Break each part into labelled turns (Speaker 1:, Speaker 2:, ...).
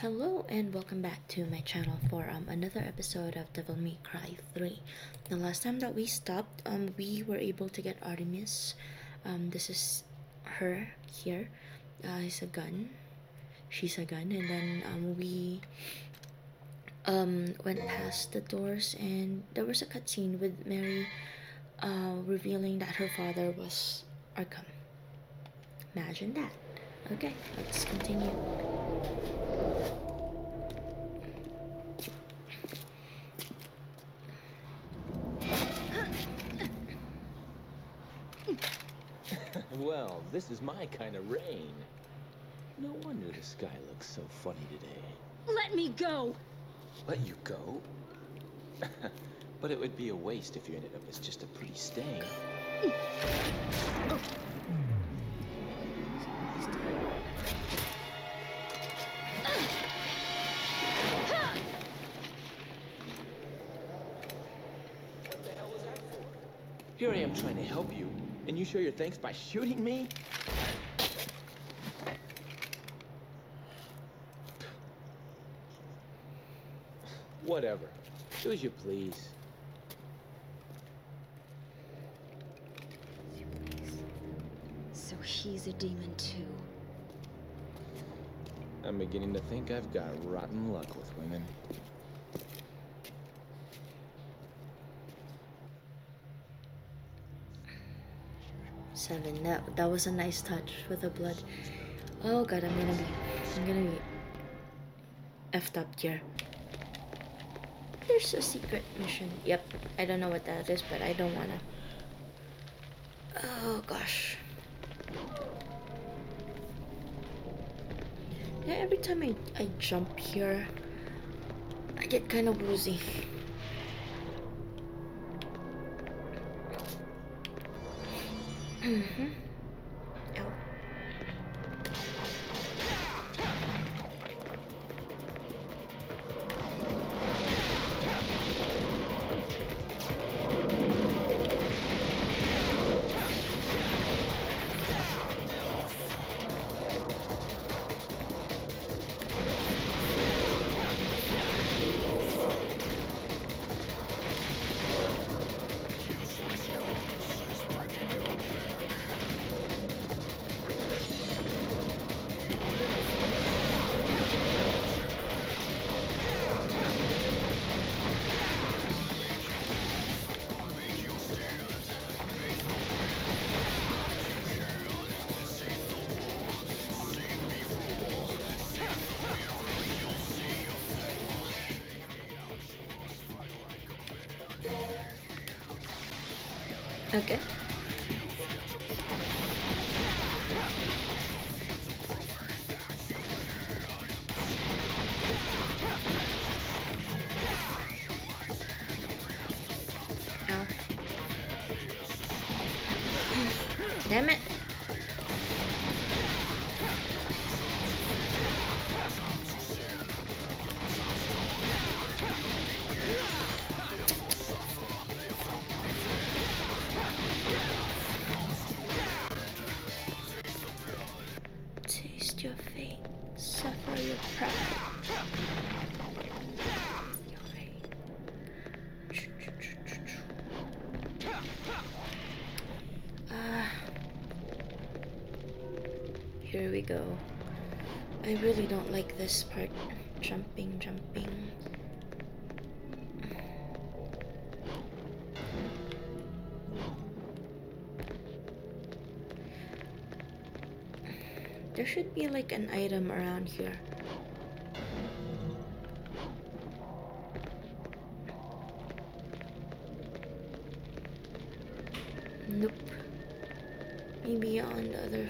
Speaker 1: Hello and welcome back to my channel for um, another episode of Devil May Cry 3. The last time that we stopped, um, we were able to get Artemis. Um, this is her here. Uh, it's a gun. She's a gun. And then um, we um, went past the doors and there was a cutscene with Mary uh, revealing that her father was Arkham. Imagine that. Okay, let's continue.
Speaker 2: Well, this is my kind of rain. No wonder the sky looks so funny today.
Speaker 3: Let me go!
Speaker 2: Let you go? but it would be a waste if you ended up as just a pretty stain. Here I am trying to help you, and you show your thanks by shooting me? Whatever. Do as you please.
Speaker 3: So he's a demon too.
Speaker 2: I'm beginning to think I've got rotten luck with women.
Speaker 1: Seven. That that was a nice touch with the blood. Oh god, I'm gonna be I'm gonna be effed up here. There's a secret mission. Yep, I don't know what that is, but I don't wanna. Oh gosh. Yeah, every time I, I jump here, I get kind of woozy. 嗯哼。Okay. This part. Jumping, jumping. There should be like an item around here. Nope. Maybe on the other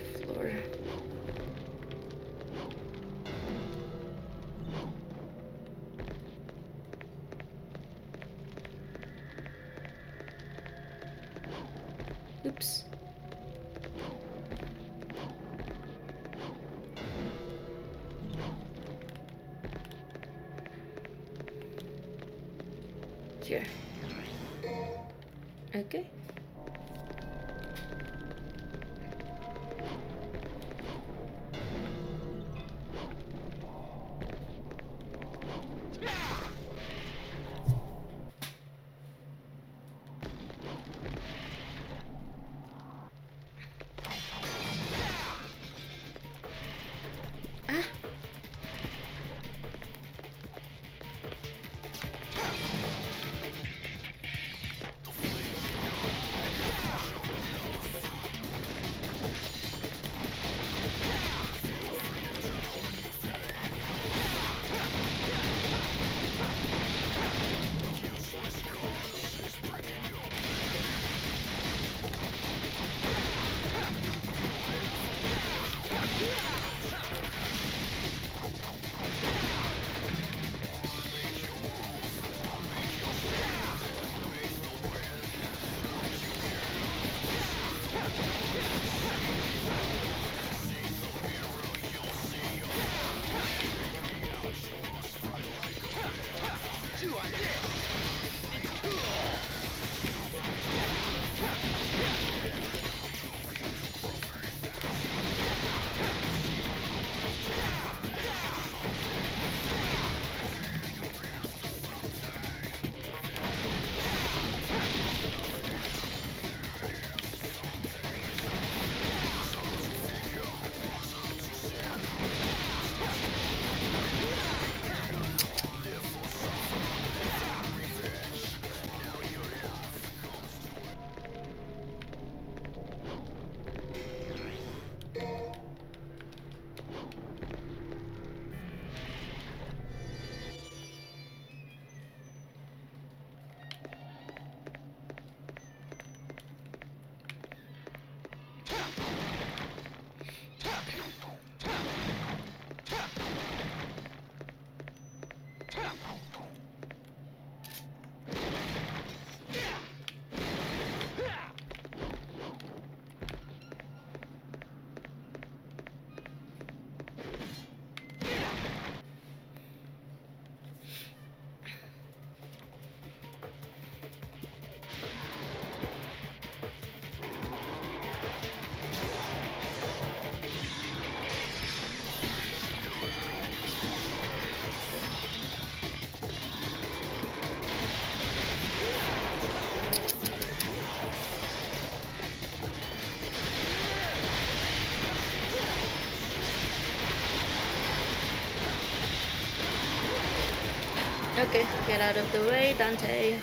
Speaker 1: get out of the way, Dante.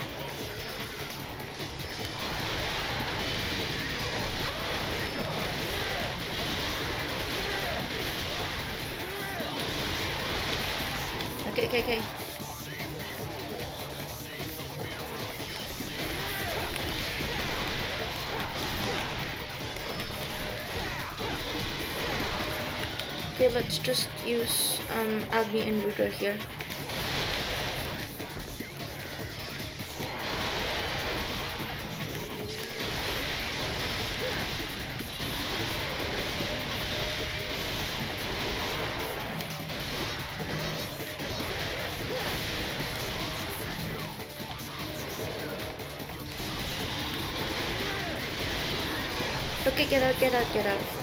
Speaker 1: Okay, okay, okay. Okay, let's just use um Agni and Rudra here. Okay, get out, get out, get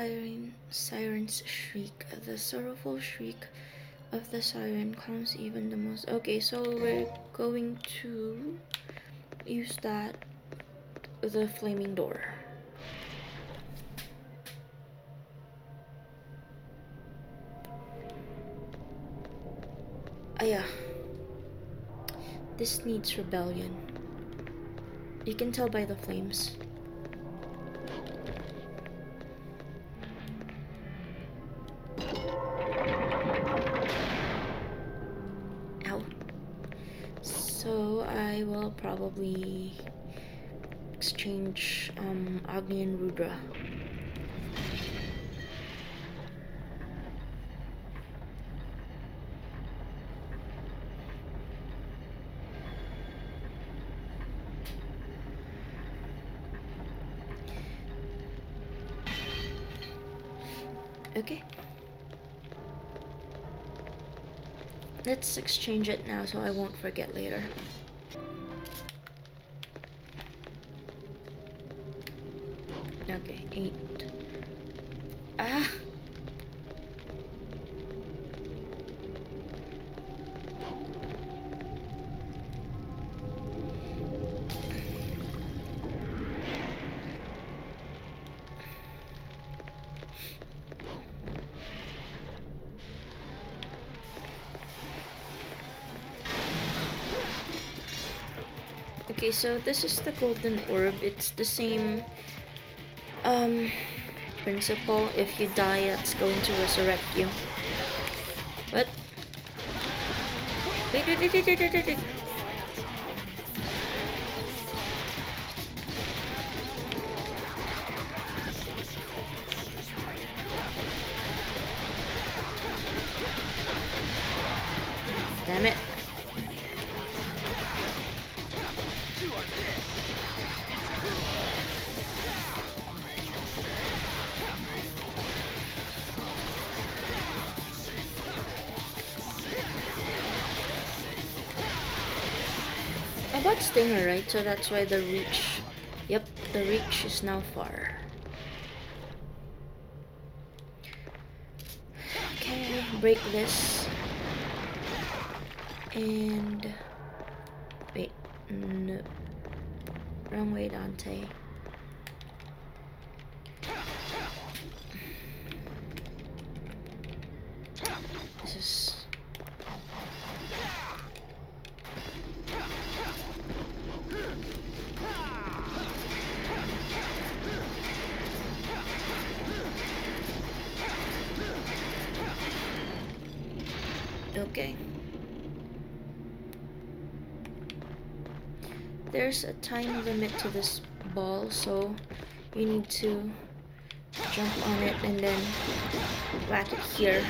Speaker 1: Siren Siren's shriek. The sorrowful shriek of the siren calms even the most okay, so we're going to use that the flaming door. Ah, yeah. This needs rebellion. You can tell by the flames. So I will probably exchange um, Agni and Rudra. Okay. Let's exchange it now so I won't forget later. So this is the golden orb. It's the same um principle. If you die, it's going to resurrect you. What? Wait, wait, wait, wait, wait, wait, wait. So that's why the reach... Yep, the reach is now far. Okay, break this. And... Wait, no. Wrong way, Dante. This is... There's a time limit to this ball, so you need to jump on it and then whack it here.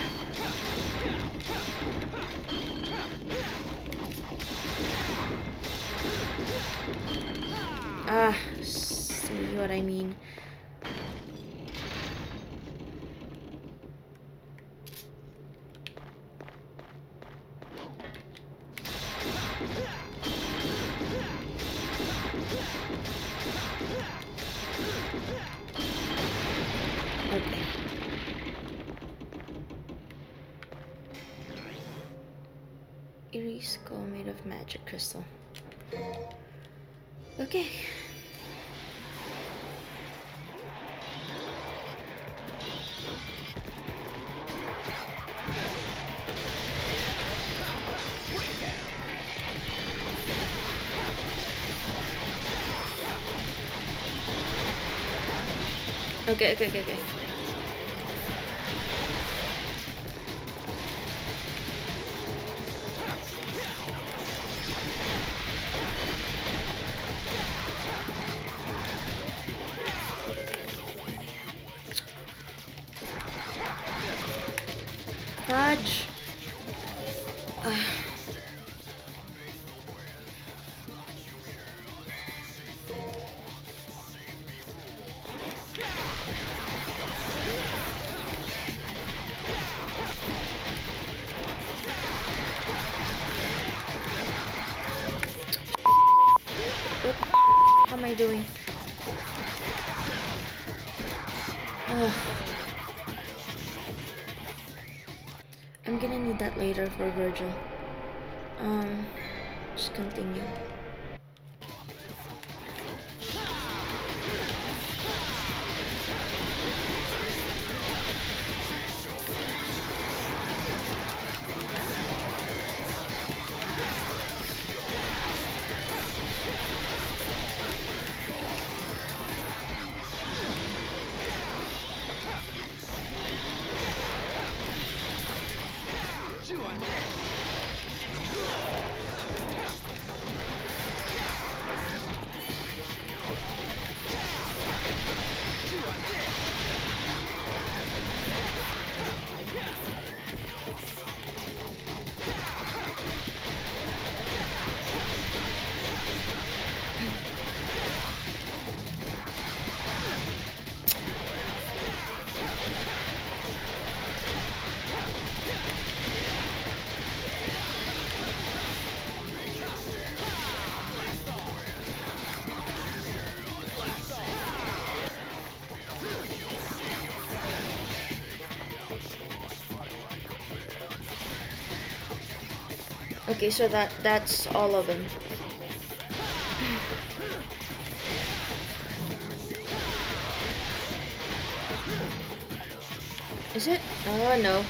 Speaker 1: Eerie skull made of magic crystal. Okay. Okay, okay, okay, okay. I doing? Ugh. I'm gonna need that later for Vergil. Um, just continue. Okay, so that that's all of them. Is it? Oh no.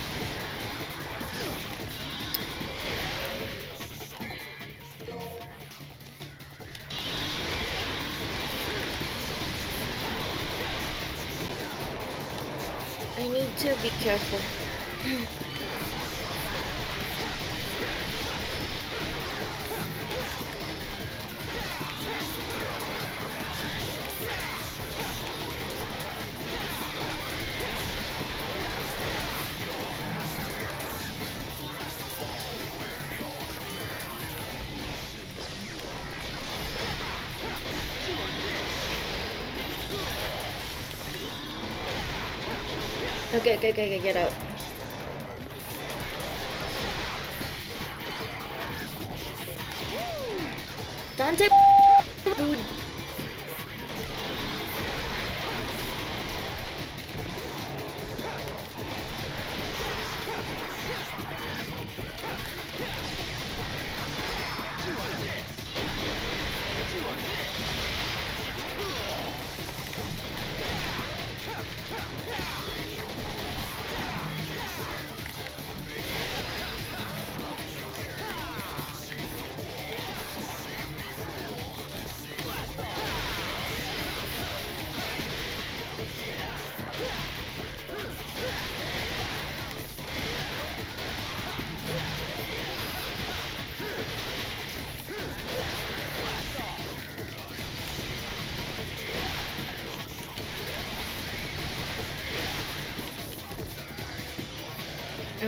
Speaker 1: I need to be careful. Okay, okay, okay, okay, get out.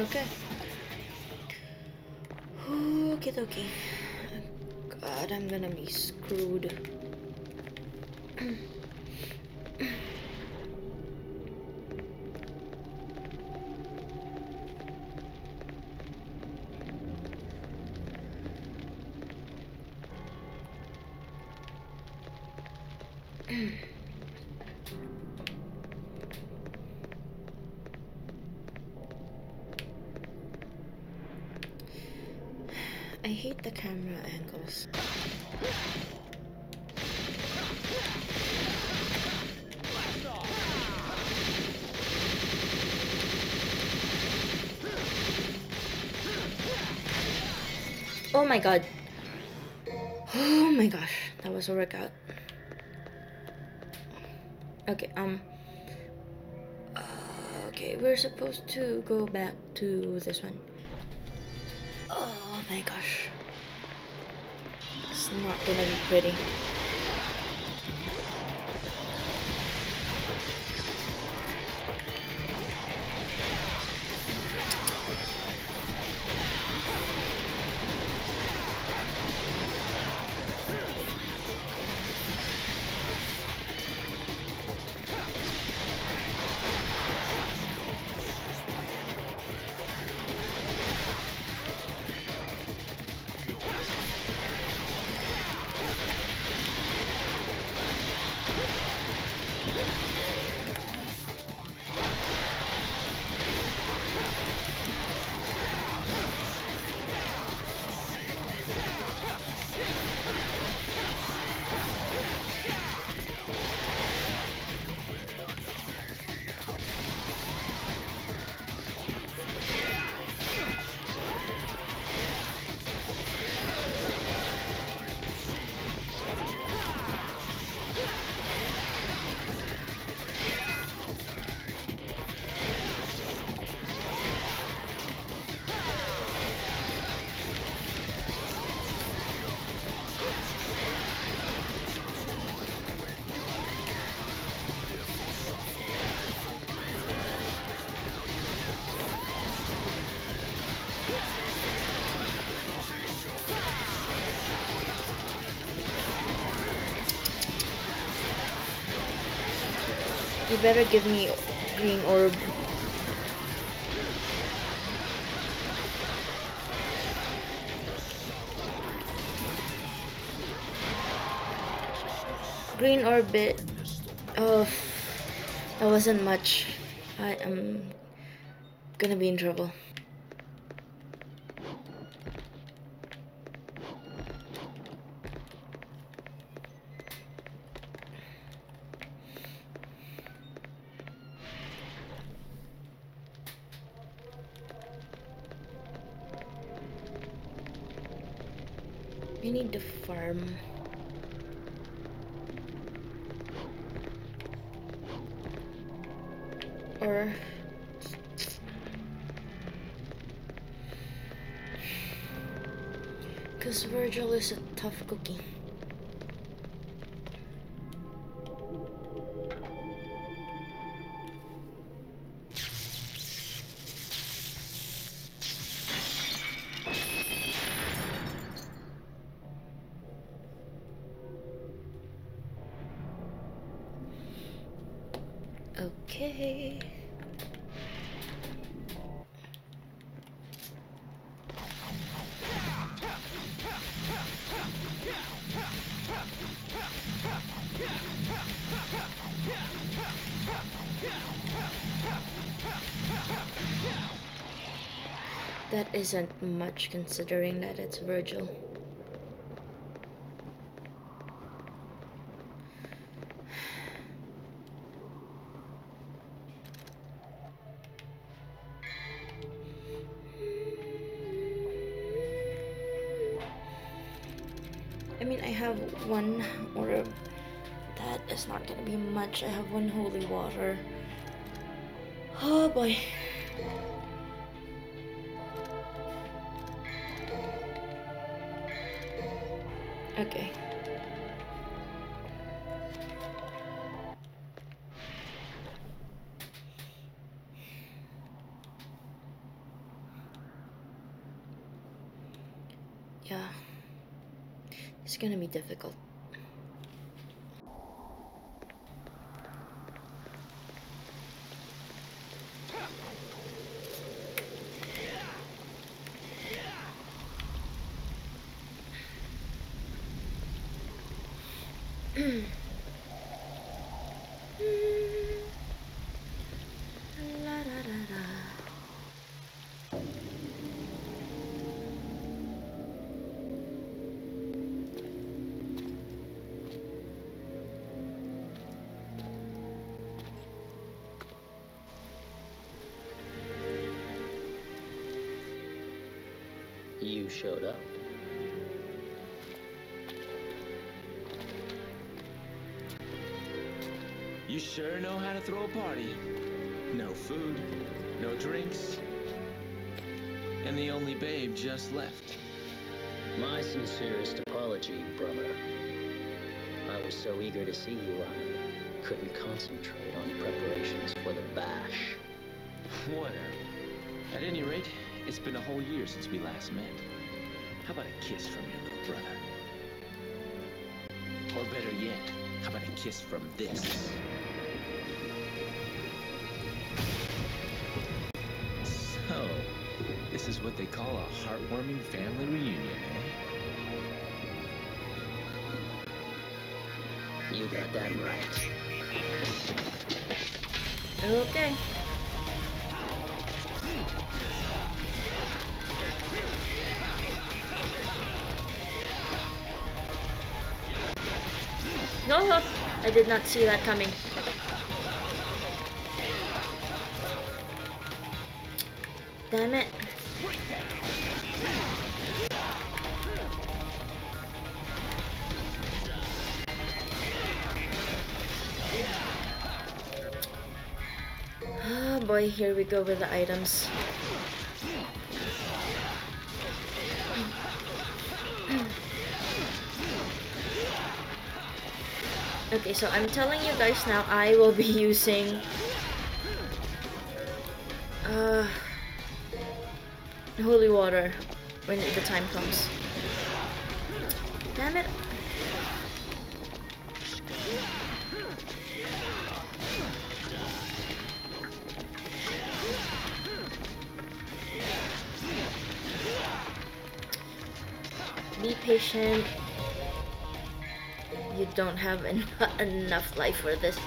Speaker 1: Okay. Okay, okay. God, I'm gonna be screwed. The camera angles. Oh my god. Oh my gosh, that was a workout. Okay, um. uh, okay, we're supposed to go back to this one. Oh my gosh. It's not gonna be pretty. Better give me green orb. Green orbit. Oh, that wasn't much. I am gonna be in trouble. Farm. Or Cause Vergil is a tough cookie. okay. That isn't much considering that it's Vergil. One orb. That is not gonna be much. I have one holy water. Oh boy. Okay. Yeah. It's gonna be difficult.
Speaker 2: How to throw a party. No food, no drinks, and the only babe just left.
Speaker 4: My sincerest apology, brother. I was so eager to see you, I couldn't concentrate on preparations for the bash.
Speaker 2: Whatever. At any rate, it's been a whole year since we last met. How about a kiss from your little brother? Or better yet, how about a kiss from this? What they call a heartwarming family reunion, eh?
Speaker 4: You got that right.
Speaker 1: Okay. No, no, I did not see that coming. Damn it. Oh boy, here we go with the items. Okay, so I'm telling you guys now, I will be using uh, holy water when the time comes. Damn it. Be patient. You don't have en enough life for this.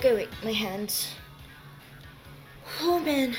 Speaker 1: Okay, wait, my hands. Oh man.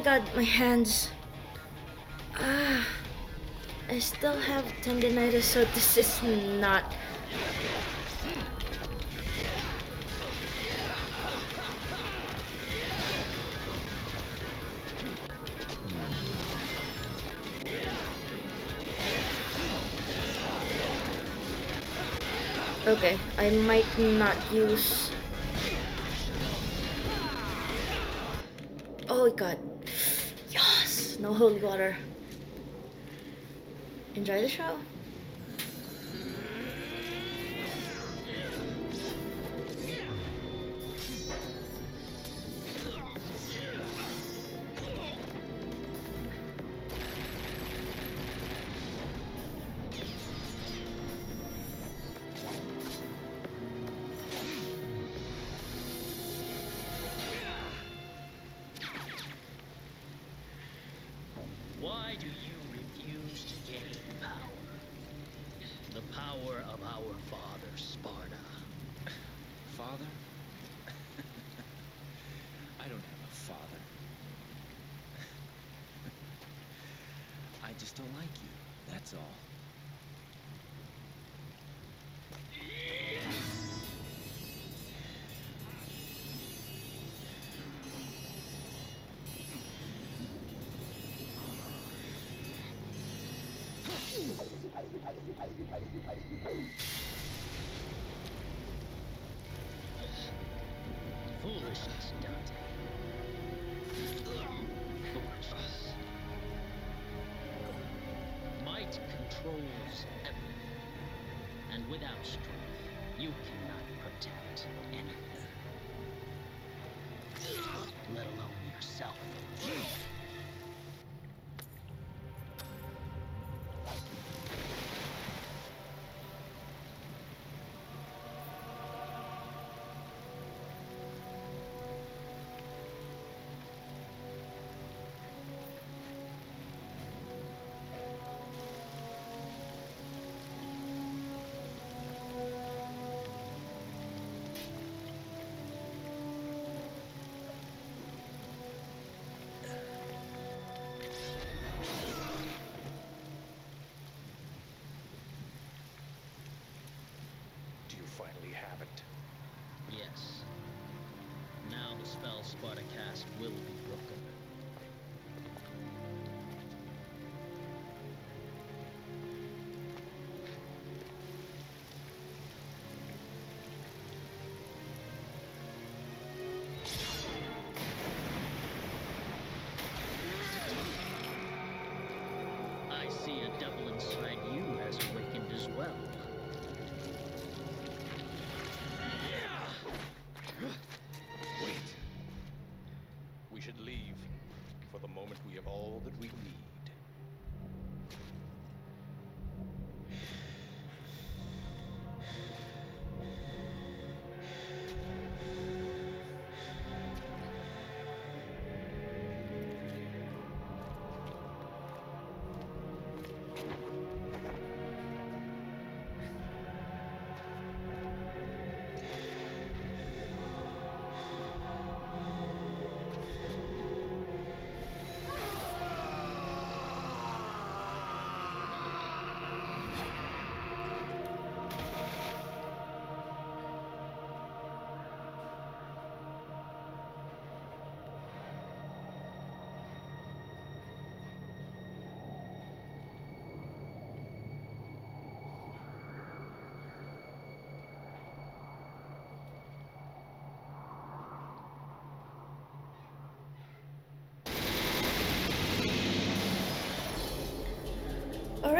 Speaker 1: God, my hands. Ah. I still have tendinitis, so this is not. Okay, I might not use. Holy water. Enjoy the show.
Speaker 2: Just don't like you, that's all.
Speaker 4: Foolishness. Controls everything. And without strength, you cannot protect anything. Let alone yourself.
Speaker 5: You finally have it?
Speaker 4: Yes. Now the spell Sparda cast will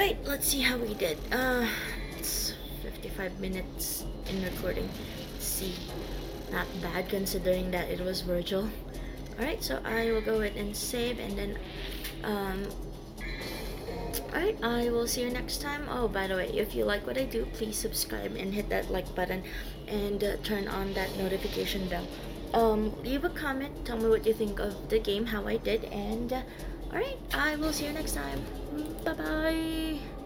Speaker 1: Alright, let's see how we did. Uh, it's 55 minutes in recording. Let's see. Not bad considering that it was Vergil. Alright, so I will go ahead and save and then um Alright, I will see you next time. Oh, by the way, if you like what I do, please subscribe and hit that like button and uh, turn on that notification bell. Um, leave a comment, tell me what you think of the game, how I did, and uh, alright, I will see you next time. たい。